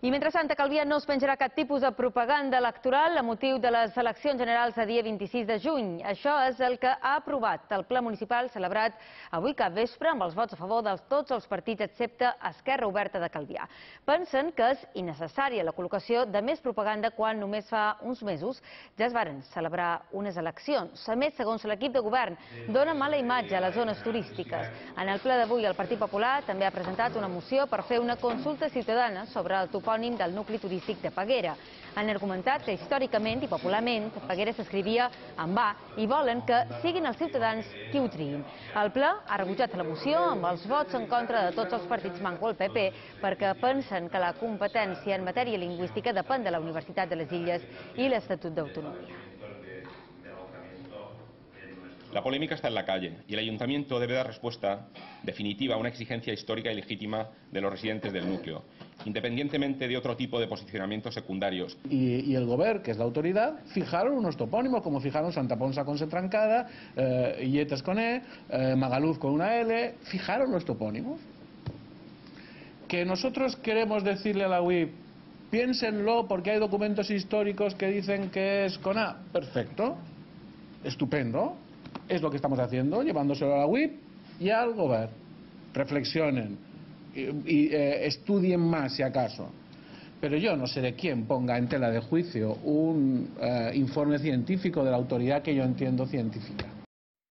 I mentrestant, a Calvià no es penjarà cap tipus de propaganda electoral a motiu de les eleccions generals de dia 26 de juny. Això és el que ha aprovat el ple municipal celebrat avui cap vespre amb els vots a favor de tots els partits excepte Esquerra Oberta de Calvià. Pensen que és innecessària la col·locació de més propaganda quan només fa uns mesos ja es varen celebrar unes eleccions. A més, segons l'equip de govern, dona mala imatge a les zones turístiques. En el ple d'avui, el Partit Popular també ha presentat una moció per fer una consulta ciutadana sobre el topònim topònim del nucli turístic de Peguera. Han argumentat que històricament i popularment Peguera s'escrivia en va i volen que siguin els ciutadans qui ho triïn. El ple ha rebutjat la moció amb els vots en contra de tots els partits manco el PP perquè pensen que la competència en matèria lingüística depèn de la Universitat de les Illes i l'Estatut d'Autonomia. La polémica está en la calle y el ayuntamiento debe dar respuesta definitiva a una exigencia histórica y legítima de los residentes del núcleo, independientemente de otro tipo de posicionamientos secundarios. Y, el gobierno, que es la autoridad, fijaron unos topónimos, como fijaron Santa Ponsa con C trancada, eh, Illetes con E, eh, Magaluf con una L, fijaron los topónimos. Que nosotros queremos decirle a la UIP, piénsenlo porque hay documentos históricos que dicen que es con A, perfecto, estupendo, es lo que estamos haciendo, llevándoselo a la WIP y al gobierno. Reflexionen y eh, estudien más si acaso. Pero yo no seré quien ponga en tela de juicio un eh, informe científico de la autoridad que yo entiendo científica.